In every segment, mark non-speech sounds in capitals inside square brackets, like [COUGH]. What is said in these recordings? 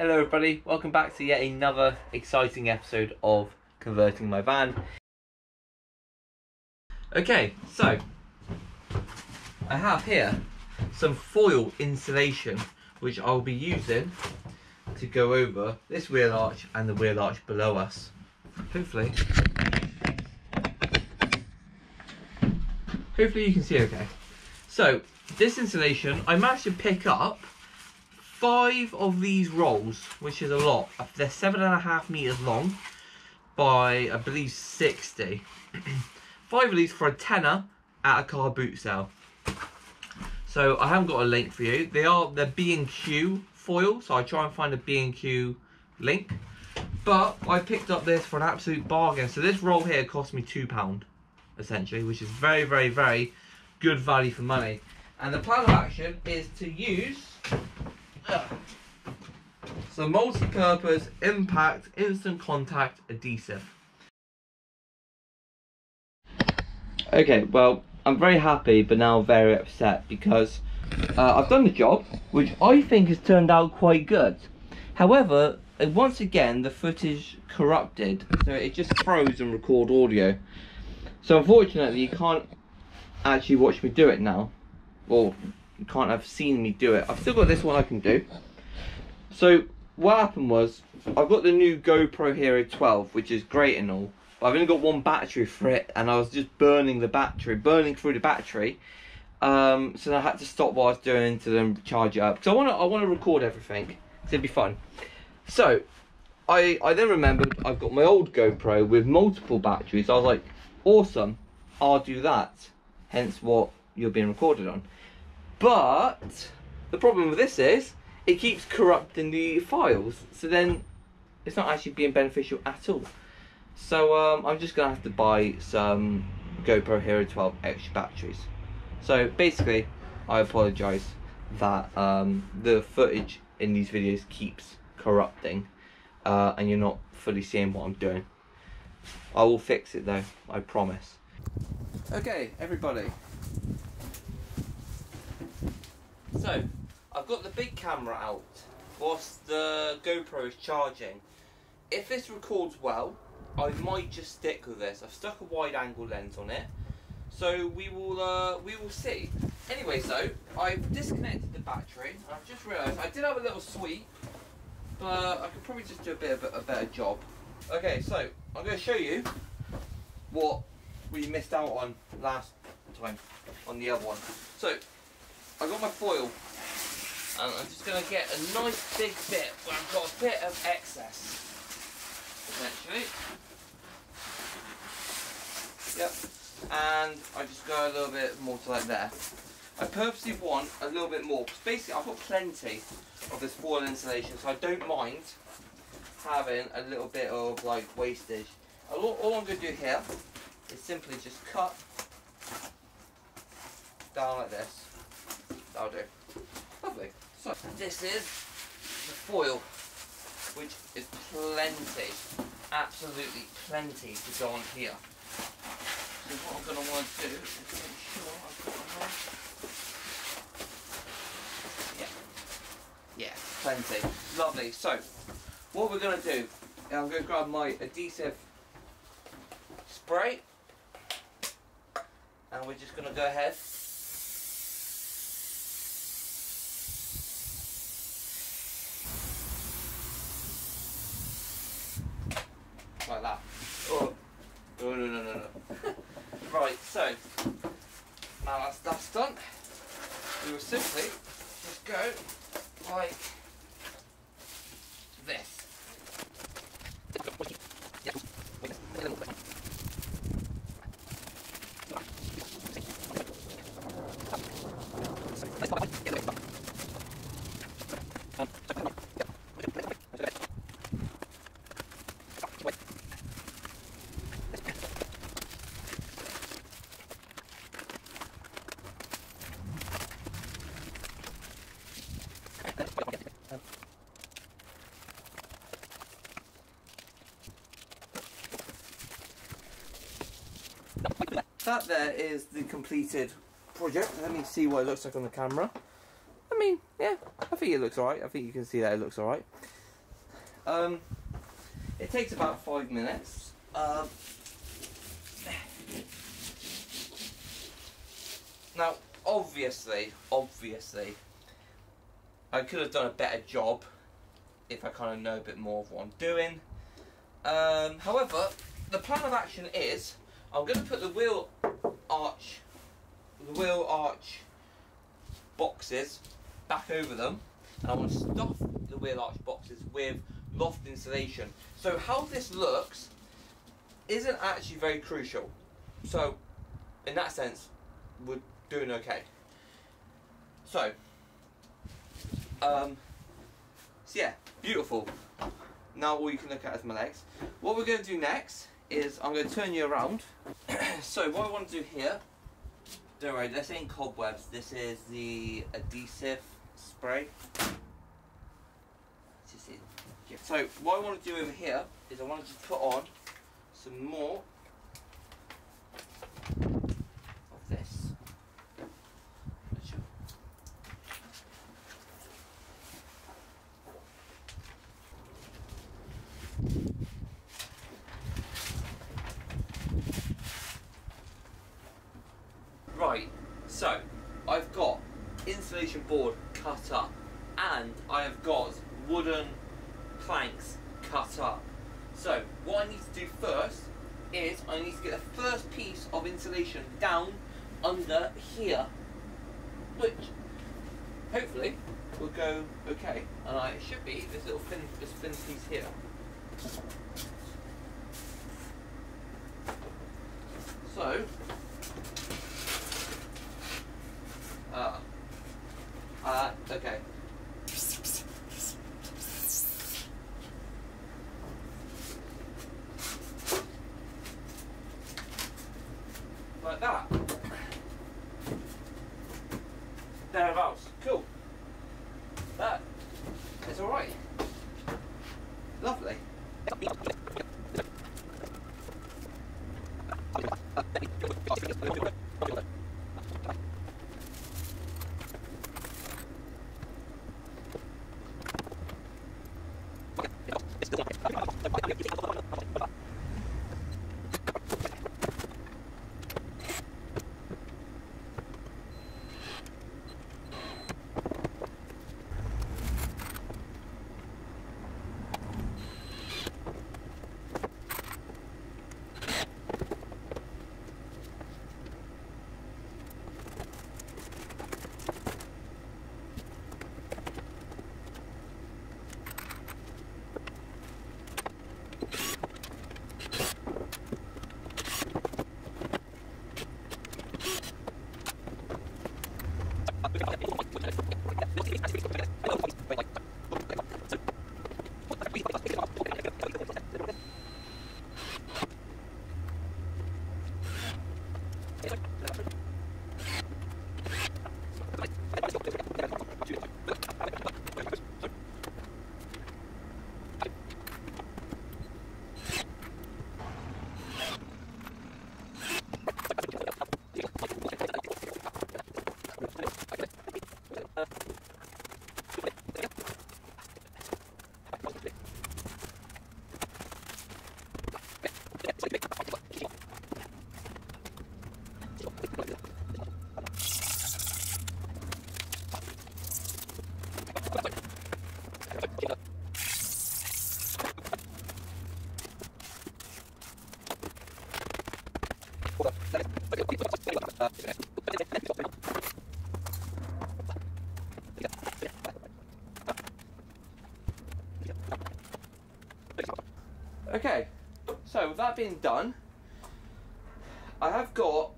Hello everybody, welcome back to yet another exciting episode of Converting My Van. Okay, so I have here some foil insulation which I'll be using to go over this wheel arch and the wheel arch below us. Hopefully. Hopefully you can see okay. So, this insulation, I managed to pick up five of these rolls, which is a lot. They're seven and a half meters long by, I believe, 60. [CLEARS THROAT] five of these for a tenner at a car boot sale. So I haven't got a link for you. They are the B&Q foil, so I try and find a B&Q link. But I picked up this for an absolute bargain. So this roll here cost me £2, essentially, which is very, very, very good value for money. And the plan of action is to use some multi-purpose impact instant contact adhesive. Okay, well, I'm very happy, but now very upset because uh, I've done the job, which I think has turned out quite good. However, uh, once again, the footage corrupted, so it just froze and record audio. So unfortunately, you can't actually watch me do it now. Well, you can't have seen me do it. I've still got this one I can do. So what happened was, I've got the new GoPro Hero 12, which is great and all, I've only got one battery for it, and I was just burning the battery, burning through the battery. Um, so I had to stop what I was doing to then charge it up. because I want to, I want to record everything. It'd be fun. So, I, I then remembered I've got my old GoPro with multiple batteries. I was like, awesome, I'll do that. Hence what you're being recorded on. But the problem with this is it keeps corrupting the files. So then it's not actually being beneficial at all. So um, I'm just gonna have to buy some GoPro Hero 12 extra batteries. So basically, I apologise that um, the footage in these videos keeps corrupting uh, and you're not fully seeing what I'm doing. I will fix it though, I promise. Okay, everybody. So, I've got the big camera out whilst the GoPro is charging. If this records well, I might just stick with this. I've stuck a wide angle lens on it. So we will uh, we will see. Anyway, so I've disconnected the battery. I've just realised I did have a little sweep, but I could probably just do a bit of a, better job. Okay, so I'm going to show you what we missed out on last time on the other one. So I got my foil, and I'm just going to get a nice big bit where I've got a bit of excess. Essentially. Yep. And I just go a little bit more to like there. I purposely want a little bit more because basically I've got plenty of this foil insulation so I don't mind having a little bit of like wastage. All, all I'm going to do here is simply just cut down like this. That'll do. Lovely. So this is the foil which is plenty, absolutely plenty to go on here. So what I'm going to want to do is make sure I've got enough. Yeah, yeah, plenty. Lovely. So, what we're going to do, I'm going to grab my adhesive spray, and we're just going to go ahead like that. Oh, no, no, no, no, no. right, so, now that's, that's done, we will simply just go like this. That there is the completed project. Let me see what it looks like on the camera. I mean, yeah, I think it looks alright. I think you can see that it looks alright. Um, it takes about five minutes. Um, now, obviously, obviously, I could have done a better job if I kind of know a bit more of what I'm doing. Um, however, the plan of action is I'm going to put the wheel arch, the wheel arch boxes back over them, and I want to stuff the wheel arch boxes with loft insulation. So how this looks isn't actually very crucial. So in that sense, we're doing okay. So, um, so yeah, beautiful. Now all you can look at is my legs. What we're going to do next is I'm going to turn you around. [CLEARS THROAT] so what I want to do here, don't worry, this ain't cobwebs, this is the adhesive spray. So what I want to do over here is I want to just put on some more of this. Right, so I've got insulation board cut up and I have got wooden planks cut up. So what I need to do first is I need to get the first piece of insulation down under here, which hopefully will go okay. And I it should be this little thin this thin piece here. So ah uh, uh, okay. like that. Thereabouts. Cool. That is alright. Lovely. Okay, so with that being done, I have got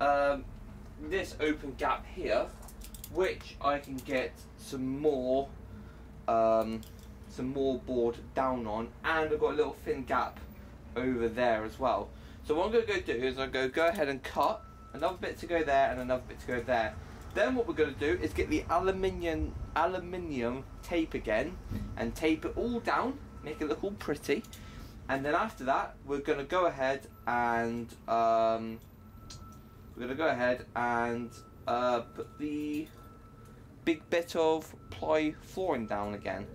um, this open gap here, which I can get some more, um, some more board down on, and I've got a little thin gap over there as well. So what I'm going to go do is I'm going to go ahead and cut another bit to go there and another bit to go there. Then what we're going to do is get the aluminium aluminium tape again and tape it all down make it look all pretty. And then after that, we're going to go ahead and um, we're going to go ahead and uh, put the big bit of ply flooring down again.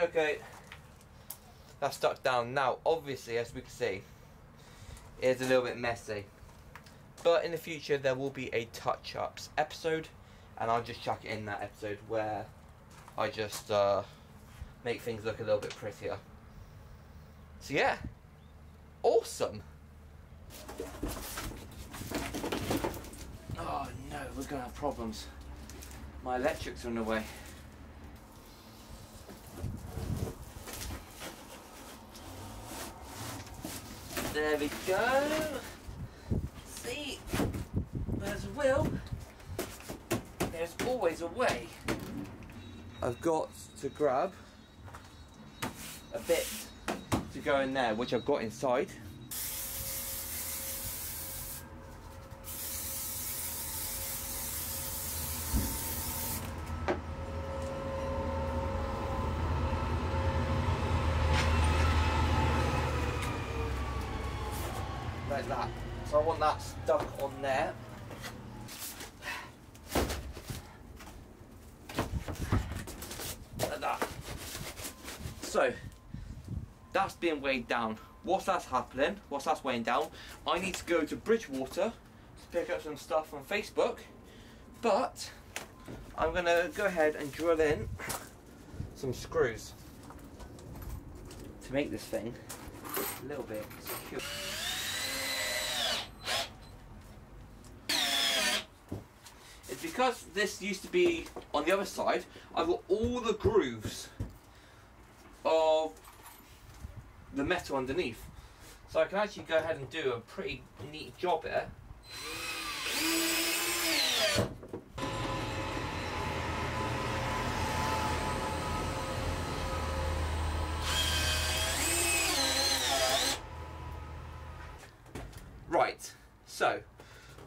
Okay, that's stuck down. Now, obviously, as we can see, it's a little bit messy. But in the future, there will be a touch-ups episode, and I'll just chuck it in that episode where I just uh, make things look a little bit prettier. So yeah, awesome. Oh no, we're gonna have problems. My electrics are in the way. There we go. See, there's a will. There's always a way. I've got to grab a bit to go in there, which I've got inside. Like that. So I want that stuck on there. Like that. So, that's being weighed down. What's that's happening, What's that's weighing down, I need to go to Bridgewater to pick up some stuff from Facebook. But I'm gonna go ahead and drill in some screws to make this thing a little bit secure. It's because this used to be on the other side, I've got all the grooves of the metal underneath. So I can actually go ahead and do a pretty neat job here. Right, so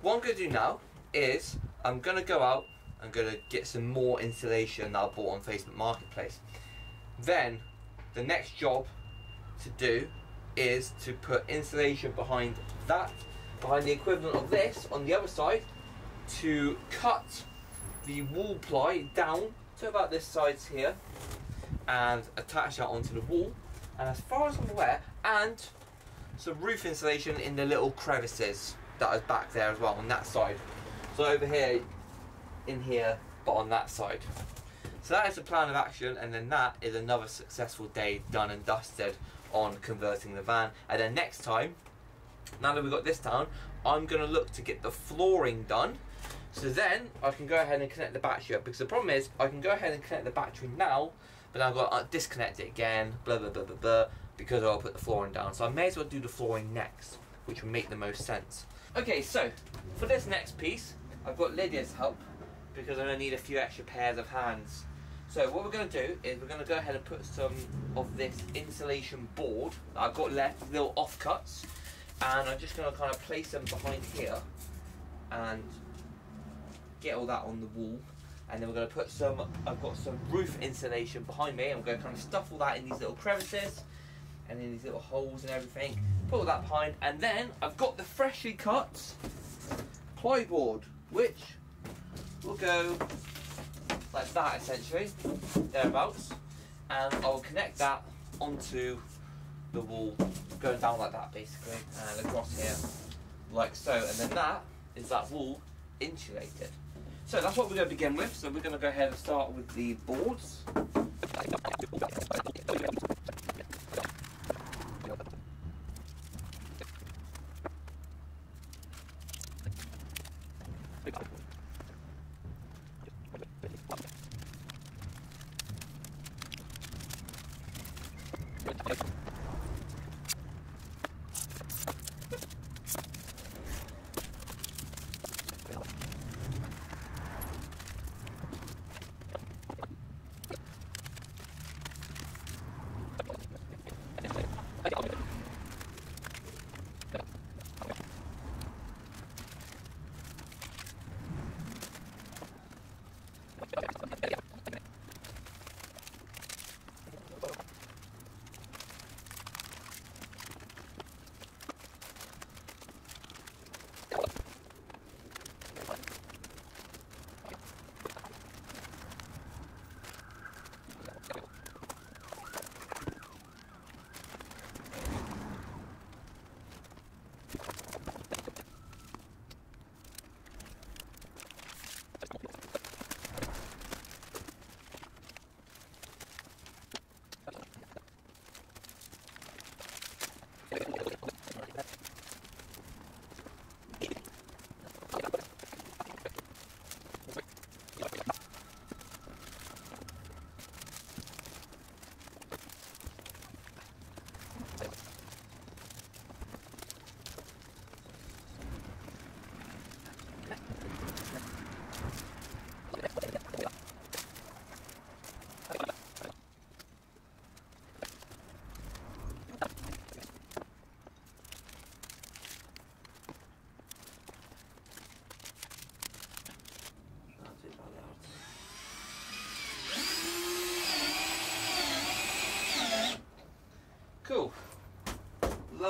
what I'm going to do now is I'm going to go out, I'm going to get some more insulation that I bought on Facebook Marketplace. Then the next job to do is to put insulation behind that, behind the equivalent of this on the other side, to cut the wall ply down to about this size here and attach that onto the wall. And as far as I'm aware, and some roof insulation in the little crevices that is back there as well on that side. So over here, in here, but on that side. So that is the plan of action, and then that is another successful day done and dusted on converting the van. And then next time, now that we've got this down, I'm going to look to get the flooring done. So then I can go ahead and connect the battery up. Because the problem is, I can go ahead and connect the battery now, but I've got to uh, disconnect it again, blah blah blah blah blah, because I'll put the flooring down. So I may as well do the flooring next, which will make the most sense. Okay, so for this next piece, I've got Lydia's help because I'm going to need a few extra pairs of hands. So what we're going to do is we're going to go ahead and put some of this insulation board I've got left, little offcuts, and I'm just going to kind of place them behind here and get all that on the wall. And then we're going to put some, I've got some roof insulation behind me. I'm going to kind of stuff all that in these little crevices and in these little holes and everything. Put all that behind. And then I've got the freshly cut plyboard, which will go like that essentially, thereabouts. And I'll connect that onto the wall, going down like that basically, and across here, like so. And then that is that wall insulated. So that's what we're going to begin with. So we're going to go ahead and start with the boards.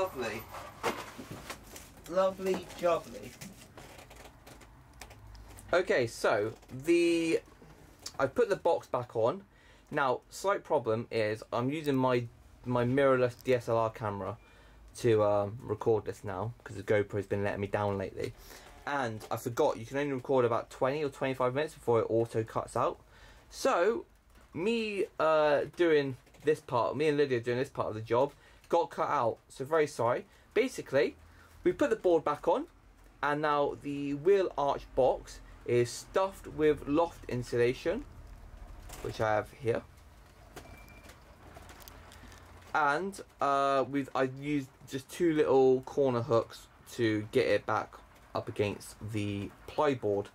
Lovely. Lovely jubbly. Okay, so the I put the box back on. Now, slight problem is I'm using my my mirrorless DSLR camera to um, record this now because the GoPro's been letting me down lately. And I forgot you can only record about 20 or 25 minutes before it auto cuts out. So, me uh, doing this part, me and Lydia doing this part of the job, got cut out. So very sorry. Basically, we put the board back on, and now the wheel arch box is stuffed with loft insulation, which I have here. And uh, with I used just two little corner hooks to get it back up against the ply board.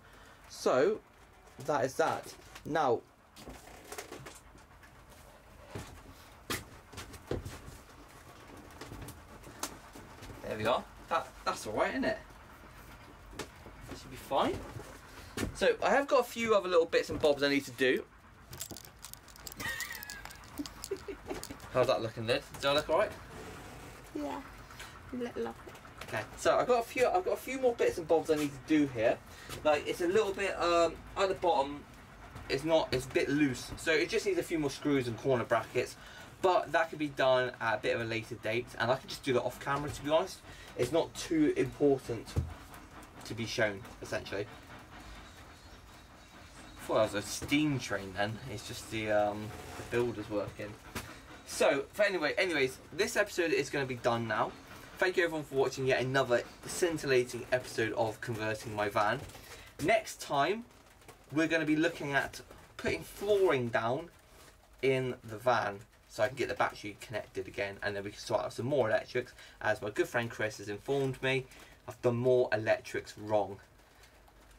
So that is that. Now There we are. That that's alright, isn't it? This should be fine. So I have got a few other little bits and bobs I need to do. [LAUGHS] How's that looking, Liz? Does that look alright? Yeah. Little love it. Okay, so I've got a few. I've got a few more bits and bobs I need to do here. Like it's a little bit um, at the bottom. It's not. It's a bit loose, so it just needs a few more screws and corner brackets. But that could be done at a bit of a later date, and I can just do that off camera. To be honest, it's not too important to be shown. Essentially, thought that was a steam train. Then it's just the um, the builders working. So, for anyway, anyways, this episode is going to be done now. Thank you everyone for watching yet another scintillating episode of Converting My Van. Next time, we're going to be looking at putting flooring down in the van so I can get the battery connected again and then we can sort out some more electrics. As my good friend Chris has informed me, I've done more electrics wrong.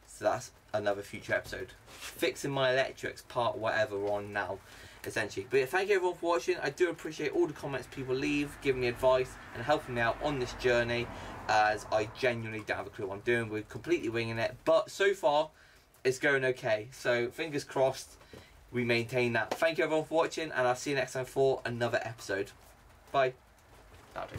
So that's another future episode. Fixing my electrics part whatever we're on now essentially. But thank you everyone for watching. I do appreciate all the comments people leave, giving me advice and helping me out on this journey as I genuinely don't have a clue what I'm doing. We're completely winging it. But so far, it's going okay. So fingers crossed we maintain that. Thank you everyone for watching and I'll see you next time for another episode. Bye. Howdy.